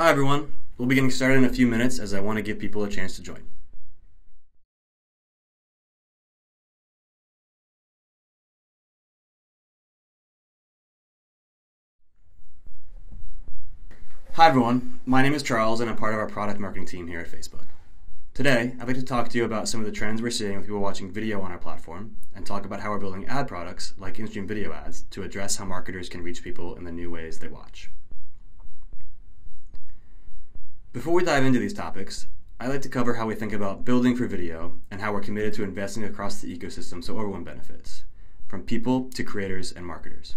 Hi, everyone. We'll be getting started in a few minutes as I want to give people a chance to join. Hi, everyone. My name is Charles, and I'm part of our product marketing team here at Facebook. Today, I'd like to talk to you about some of the trends we're seeing with people watching video on our platform and talk about how we're building ad products like in-stream video ads to address how marketers can reach people in the new ways they watch. Before we dive into these topics, I'd like to cover how we think about building for video and how we're committed to investing across the ecosystem so everyone benefits, from people to creators and marketers.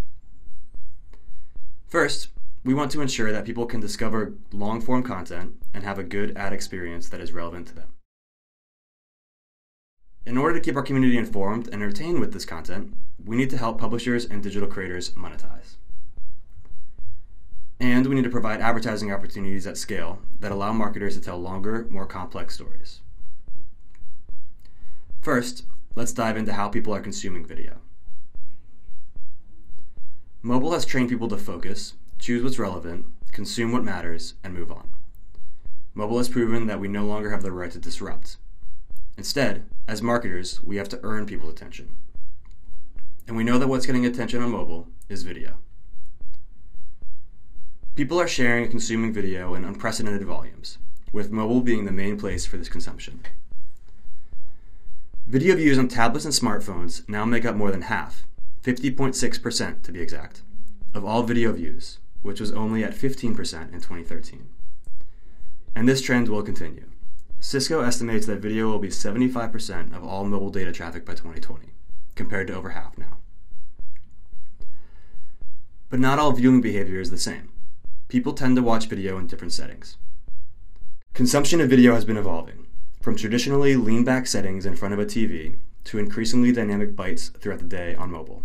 First, we want to ensure that people can discover long form content and have a good ad experience that is relevant to them. In order to keep our community informed and entertained with this content, we need to help publishers and digital creators monetize. And we need to provide advertising opportunities at scale that allow marketers to tell longer, more complex stories. First, let's dive into how people are consuming video. Mobile has trained people to focus, choose what's relevant, consume what matters, and move on. Mobile has proven that we no longer have the right to disrupt. Instead, as marketers, we have to earn people's attention. And we know that what's getting attention on mobile is video. People are sharing and consuming video in unprecedented volumes, with mobile being the main place for this consumption. Video views on tablets and smartphones now make up more than half, 50.6% to be exact, of all video views, which was only at 15% in 2013. And this trend will continue. Cisco estimates that video will be 75% of all mobile data traffic by 2020, compared to over half now. But not all viewing behavior is the same. People tend to watch video in different settings. Consumption of video has been evolving, from traditionally lean back settings in front of a TV to increasingly dynamic bites throughout the day on mobile.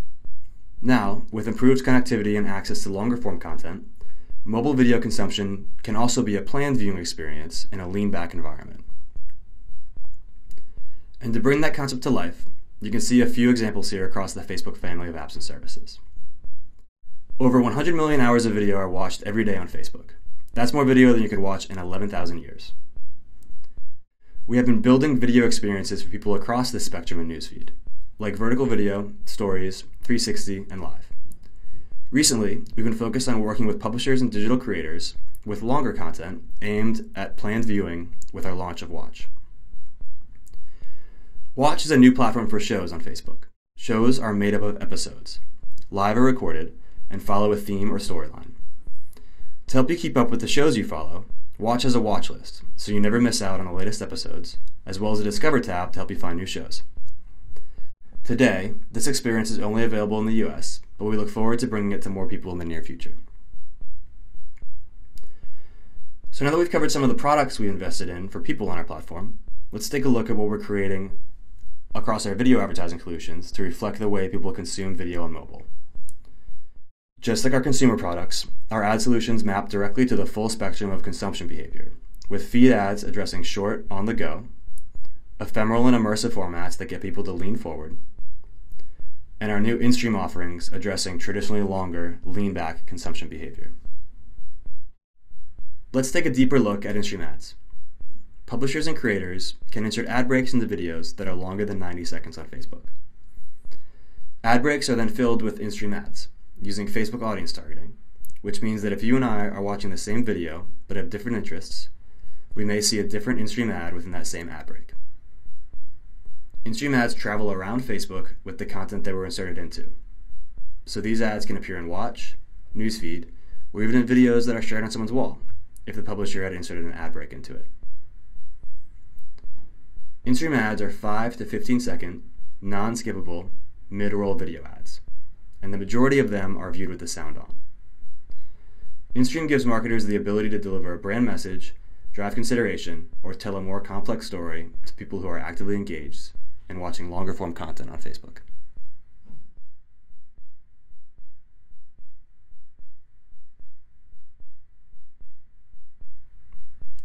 Now, with improved connectivity and access to longer form content, mobile video consumption can also be a planned viewing experience in a lean back environment. And to bring that concept to life, you can see a few examples here across the Facebook family of apps and services. Over 100 million hours of video are watched every day on Facebook. That's more video than you could watch in 11,000 years. We have been building video experiences for people across the spectrum in Newsfeed like vertical video, stories, 360, and live. Recently, we've been focused on working with publishers and digital creators with longer content aimed at planned viewing with our launch of Watch. Watch is a new platform for shows on Facebook. Shows are made up of episodes, live or recorded, and follow a theme or storyline. To help you keep up with the shows you follow, Watch as a watch list, so you never miss out on the latest episodes, as well as a Discover tab to help you find new shows. Today, this experience is only available in the US, but we look forward to bringing it to more people in the near future. So now that we've covered some of the products we invested in for people on our platform, let's take a look at what we're creating across our video advertising solutions to reflect the way people consume video on mobile. Just like our consumer products, our ad solutions map directly to the full spectrum of consumption behavior, with feed ads addressing short, on the go, ephemeral and immersive formats that get people to lean forward, and our new in-stream offerings addressing traditionally longer, lean-back consumption behavior. Let's take a deeper look at in-stream ads. Publishers and creators can insert ad breaks into videos that are longer than 90 seconds on Facebook. Ad breaks are then filled with in-stream ads using Facebook audience targeting, which means that if you and I are watching the same video but have different interests, we may see a different in-stream ad within that same ad break. In-stream ads travel around Facebook with the content they were inserted into. So these ads can appear in Watch, Newsfeed, or even in videos that are shared on someone's wall, if the publisher had inserted an ad break into it. In-stream ads are 5 to 15 second, non-skippable, mid-roll video ads, and the majority of them are viewed with the sound on. InStream gives marketers the ability to deliver a brand message, drive consideration, or tell a more complex story to people who are actively engaged and watching longer form content on Facebook.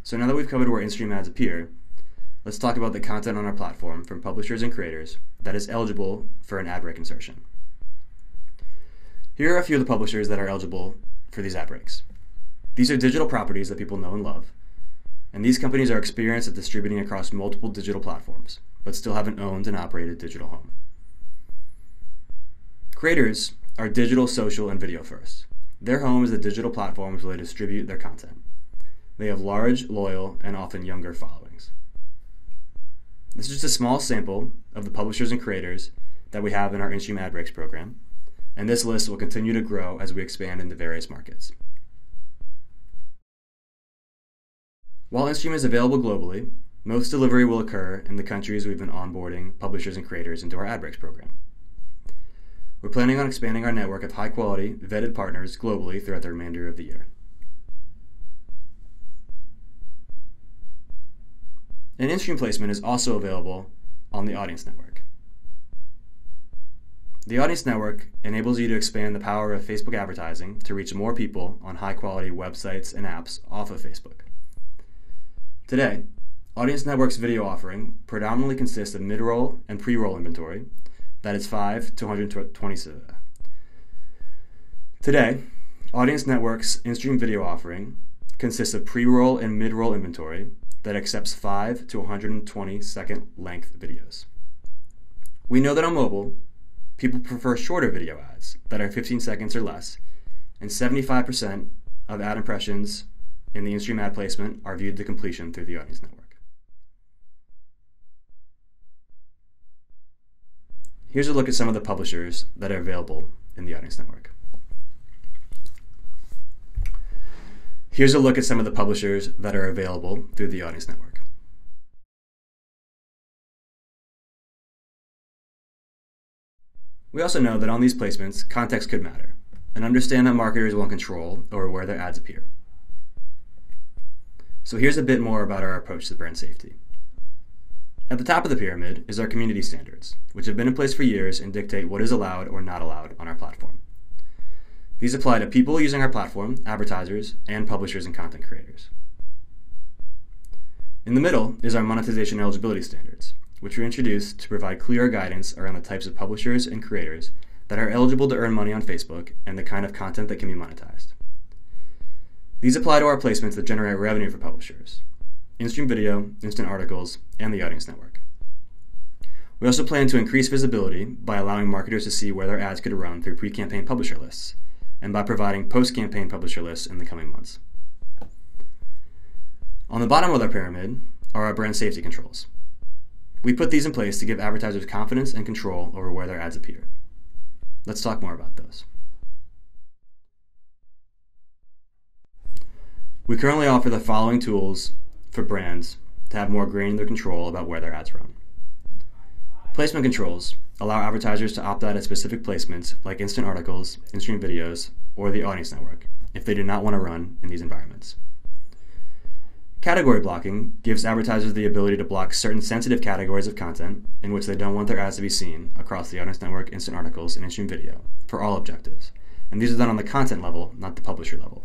So now that we've covered where in-stream ads appear, let's talk about the content on our platform from publishers and creators that is eligible for an ad break insertion. Here are a few of the publishers that are eligible for these ad breaks. These are digital properties that people know and love, and these companies are experienced at distributing across multiple digital platforms, but still have an owned and operated digital home. Creators are digital, social, and video first. Their home is the digital platforms where they distribute their content. They have large, loyal, and often younger followings. This is just a small sample of the publishers and creators that we have in our InStream Ad Breaks program, and this list will continue to grow as we expand into various markets. While InStream is available globally, most delivery will occur in the countries we've been onboarding publishers and creators into our Ad Breaks program. We're planning on expanding our network of high quality, vetted partners globally throughout the remainder of the year. An in-stream placement is also available on the Audience Network. The Audience Network enables you to expand the power of Facebook advertising to reach more people on high quality websites and apps off of Facebook. Today, Audience Network's video offering predominantly consists of mid roll and pre roll inventory that is 5 to 120. Today, Audience Network's in-stream video offering consists of pre-roll and mid-roll inventory that accepts 5 to 120 second length videos. We know that on mobile, people prefer shorter video ads that are 15 seconds or less, and 75% of ad impressions in the in-stream ad placement are viewed to completion through the Audience Network. Here's a look at some of the publishers that are available in the Audience Network. Here's a look at some of the publishers that are available through the Audience Network. We also know that on these placements, context could matter, and understand that marketers want control over where their ads appear. So here's a bit more about our approach to brand safety. At the top of the pyramid is our community standards, which have been in place for years and dictate what is allowed or not allowed on our platform. These apply to people using our platform, advertisers, and publishers and content creators. In the middle is our monetization eligibility standards, which were introduced to provide clear guidance around the types of publishers and creators that are eligible to earn money on Facebook and the kind of content that can be monetized. These apply to our placements that generate revenue for publishers, in-stream video, instant articles, and the audience network. We also plan to increase visibility by allowing marketers to see where their ads could run through pre-campaign publisher lists, and by providing post-campaign publisher lists in the coming months. On the bottom of our pyramid are our brand safety controls. We put these in place to give advertisers confidence and control over where their ads appear. Let's talk more about those. We currently offer the following tools for brands to have more granular control about where their ads run. Placement controls allow advertisers to opt out of specific placements like instant articles, in-stream videos, or the audience network if they do not want to run in these environments. Category blocking gives advertisers the ability to block certain sensitive categories of content in which they don't want their ads to be seen across the audience network, instant articles, and in-stream video for all objectives. And these are done on the content level, not the publisher level.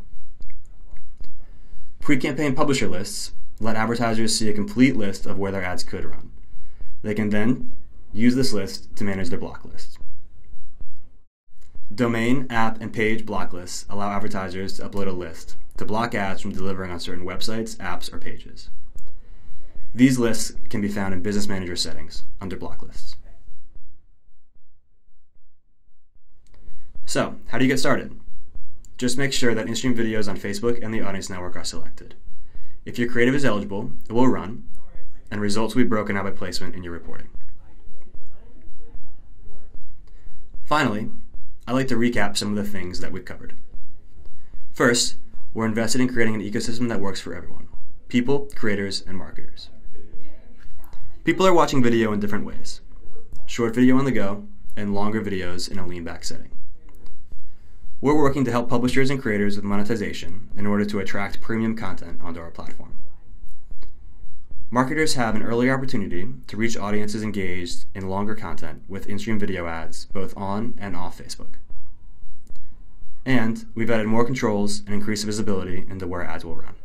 Pre-campaign publisher lists let advertisers see a complete list of where their ads could run. They can then use this list to manage their block lists. Domain, app, and page block lists allow advertisers to upload a list to block ads from delivering on certain websites, apps, or pages. These lists can be found in Business Manager settings under block lists. So, how do you get started? Just make sure that in-stream videos on Facebook and the Audience Network are selected. If your creative is eligible, it will run, and results will be broken out by placement in your reporting. Finally, I'd like to recap some of the things that we've covered. First, we're invested in creating an ecosystem that works for everyone people, creators, and marketers. People are watching video in different ways short video on the go, and longer videos in a lean back setting. We're working to help publishers and creators with monetization in order to attract premium content onto our platform. Marketers have an early opportunity to reach audiences engaged in longer content with in-stream video ads both on and off Facebook. And we've added more controls and increased visibility into where ads will run.